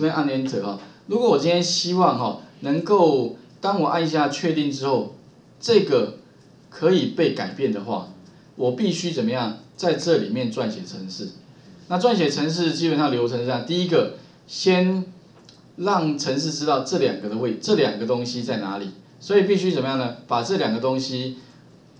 这边按 Enter 哈。如果我今天希望哈能够当我按下确定之后，这个可以被改变的话，我必须怎么样在这里面撰写程式？那撰写程式基本上流程是这样：第一个，先让程式知道这两个的位，这两个东西在哪里，所以必须怎么样呢？把这两个东西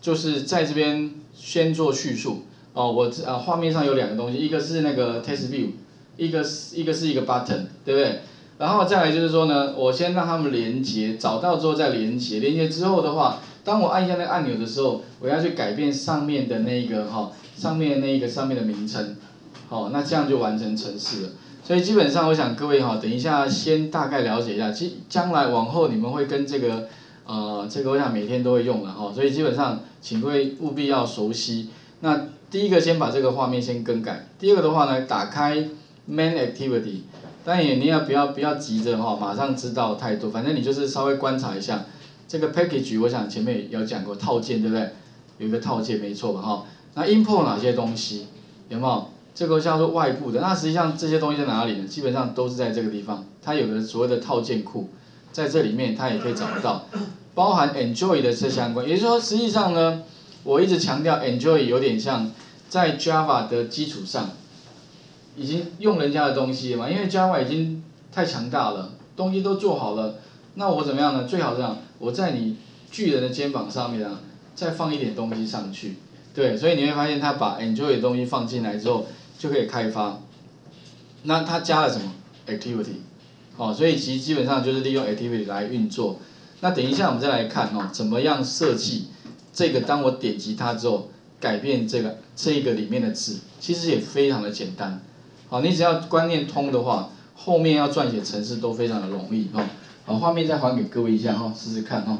就是在这边先做叙述。哦，我啊画面上有两个东西，一个是那个 test view，一个是一个是一个 button，对不对？然后再来就是说呢，我先让他们连接，找到之后再连接，连接之后的话，当我按一下那个按钮的时候，我要去改变上面的那个哈，上面那个上面的名称，好，那这样就完成程式了。所以基本上我想各位哈，等一下先大概了解一下，其将来往后你们会跟这个呃这个我想每天都会用的哈，所以基本上请各位务必要熟悉。那第一个先把这个画面先更改，第二个的话呢，打开 Main Activity，但也你要不要不要急着哈，马上知道太多，反正你就是稍微观察一下这个 Package，我想前面有讲过套件对不对？有一个套件没错吧哈？那 Import 哪些东西有没有？这个叫做外部的，那实际上这些东西在哪里呢？基本上都是在这个地方，它有个所谓的套件库，在这里面它也可以找得到，包含 Enjoy 的这相关，也就是说实际上呢。我一直强调，Enjoy 有点像在 Java 的基础上，已经用人家的东西嘛？因为 Java 已经太强大了，东西都做好了，那我怎么样呢？最好这样，我在你巨人的肩膀上面啊，再放一点东西上去，对，所以你会发现他把 Enjoy 的东西放进来之后，就可以开发。那他加了什么？Activity，好，所以其实基本上就是利用 Activity 来运作。那等一下我们再来看哦，怎么样设计？这个当我点击它之后，改变这个这个里面的字，其实也非常的简单。好，你只要观念通的话，后面要撰写程式都非常的容易哈。好，画面再还给各位一下哈，试试看哈。